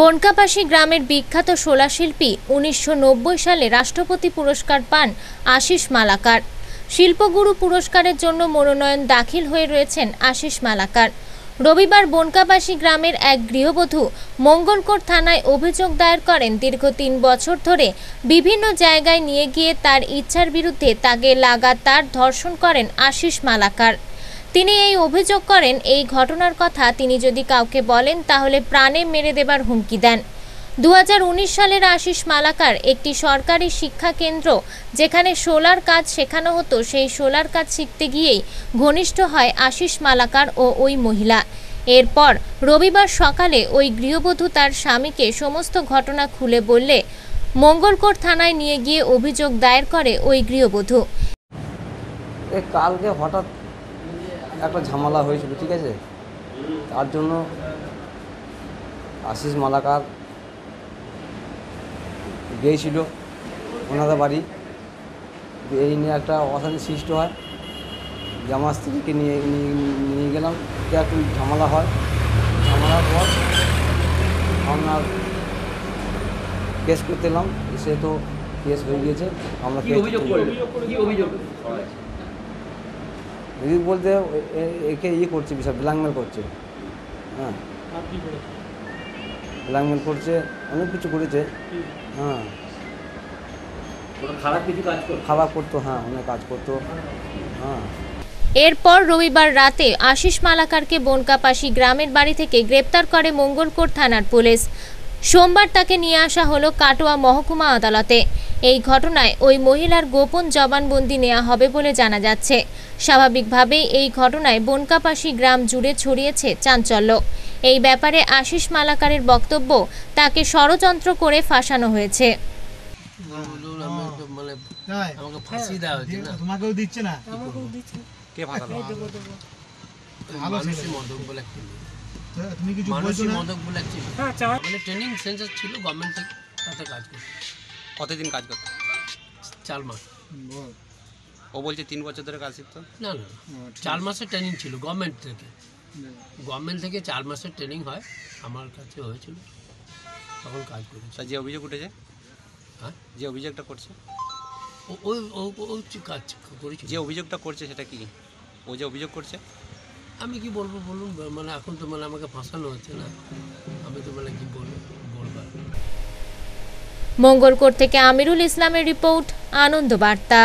বনকাপাশি গ্রামের বিখ্যাত শোলাশিল্পী উনিশশো নব্বই সালে রাষ্ট্রপতি পুরস্কার পান আশিস মালাকার। শিল্পগুরু পুরস্কারের জন্য মনোনয়ন দাখিল হয়ে রয়েছেন আশিস মালাকার। রবিবার বনকাবাসী গ্রামের এক গৃহবধূ মঙ্গলকোট থানায় অভিযোগ দায়ের করেন দীর্ঘ তিন বছর ধরে বিভিন্ন জায়গায় নিয়ে গিয়ে তার ইচ্ছার বিরুদ্ধে তাকে লাগাতার ধর্ষণ করেন আশিস মালাকার। তিনি এই অভিযোগ করেন, এই ঘটনার কথা তিনি যদি কাউকে বলেন, তাহলে প্রাণে মেরে দেবার হুমকি দেন। দুহাজার উনিশ সালের আশিস মালাকার একটি সরকারি শিক্ষা কেন্দ্র যেখানে সোলার কাজ শেখানো হতো, সেই সোলার কাজ শিখতে গিয়েই ঘনিষ্ঠ হয় আশিস মালাকার ও ওই মহিলা। এরপর রবিবার সকালে ওই গৃহবধূ তার স্বামীকে সমস্ত ঘটনা খুলে বললে, মঙ্গলকোট থানায় নিয়ে গিয়ে অভিযোগ দায়ের করে ওই গৃহবধূ। কালকে হঠাৎ একটা ঝামেলা হয়েছিল ঠিক আছে? তার জন্য আশিস মালাকার গিয়েছিল ওনাদের বাড়ি। এই নিয়ে একটা অশান্তি সৃষ্টি হয়। আমার স্ত্রীকে নিয়ে নিয়ে- নিয়ে গেলাম। একটু ঝামেলা হয়। ঝামেলার পর আপনার কেস করতে এলাম। সে তো কেস হয়ে গিয়েছে। আমরা দিদি বলতে একে ইয়ে করছে বিশাল ব্ল্যাকমেল করছে। হ্যাঁ। ব্ল্যাকমেল করছে অনেক কিছু করেছে। হ্যাঁ। খারাপ কিছু কাজ খারাপ করতো হ্যাঁ অনেক কাজ করতো। হ্যাঁ। এরপর রবিবার রাতে আশিস মালাকারকে বনকাপাশি গ্রামের বাড়ি থেকে গ্রেপ্তার করে মঙ্গলকোট থানার পুলিশ। সোমবার তাকে নিয়ে আসা হলো কাটোয়া মহকুমা আদালতে। এই ঘটনায় ওই মহিলার গোপন জবানবন্দি নেওয়া হবে বলে জানা যাচ্ছে। স্বাভাবিকভাবেই এই ঘটনায় বনকাপাশি গ্রাম জুড়ে ছড়িয়েছে চাঞ্চল্য। এই ব্যাপারে আশিস মালাকারের বক্তব্য তাকে ষড়যন্ত্র করে ফাঁসানো হয়েছে। তোমাকেও দিচ্ছে না? কে তুমি কিছু বলছো না মদক বলে একটি নেই। মানে ট্রেনিং সেন্টার ছিল গভর্নমেন্ট থেকে তাতে কাজ করছে কতদিন কাজ করতো চার মাস ও বলছে তিন বছর ধরে কাজ শিখতো না না চার মাসের ট্রেনিং ছিল গভর্নমেন্ট থেকে গভর্নমেন্ট থেকে চার মাসের ট্রেনিং হয় আমার কাছে হয়েছিল তখন কাজ করেছি তা যে অভিযোগ উঠেছে হ্যাঁ যে অভিযোগটা করছে ও- ওই ও- ও হচ্ছে কাজ করেছি যে অভিযোগটা করছে সেটা কি ও যে অভিযোগ করছে আমি কি বলব বলুন? মানে এখন তো মানে আমাকে ফাঁসানো হচ্ছে না। আমি তো মানে কি বলব বলবার মঙ্গলকোট থেকে আমিরুল ইসলামের রিপোর্ট, আনন্দ বার্তা।